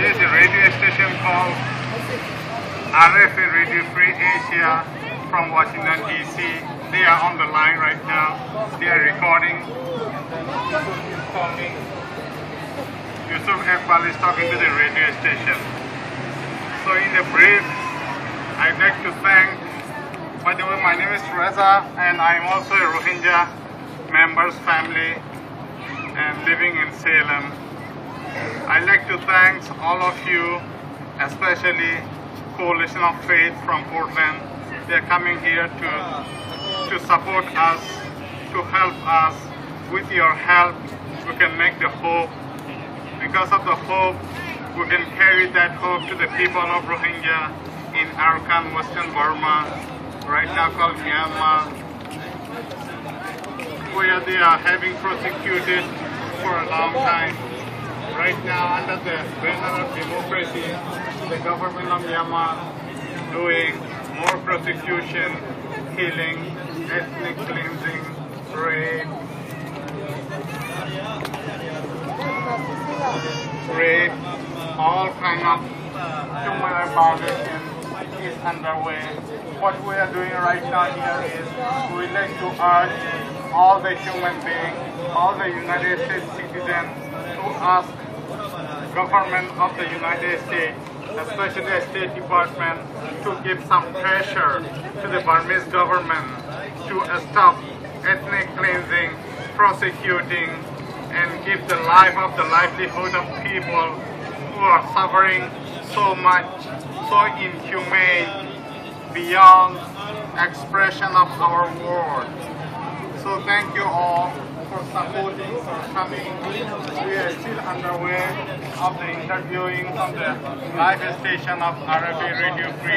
There is a radio station called RFA Radio Free Asia from Washington DC. They are on the line right now. They are recording. Talking. Yusuf Iqbal is talking to the radio station. So in a brief, I'd like to thank, by the way, my name is Reza and I'm also a Rohingya members family and living in Salem. I'd like to thank all of you, especially Coalition of Faith from Portland. They're coming here to, to support us, to help us. With your help, we can make the hope. Because of the hope, we can carry that hope to the people of Rohingya in Arakan, Western Burma, right now called Myanmar, where they are having prosecuted for a long time. Right now, under the banner of democracy, the government of Myanmar doing more prosecution, killing, ethnic cleansing, rape, rape, all kind of human violation is underway. What we are doing right now here is we like to urge all the human beings, all the United States citizens to ask government of the United States, especially the State Department, to give some pressure to the Burmese government to stop ethnic cleansing, prosecuting, and give the life of the livelihood of people who are suffering so much, so inhumane, beyond expression of our world. So thank you all for supporting, for coming. We are still underway of the interviewing from the live station of RFA Radio Free.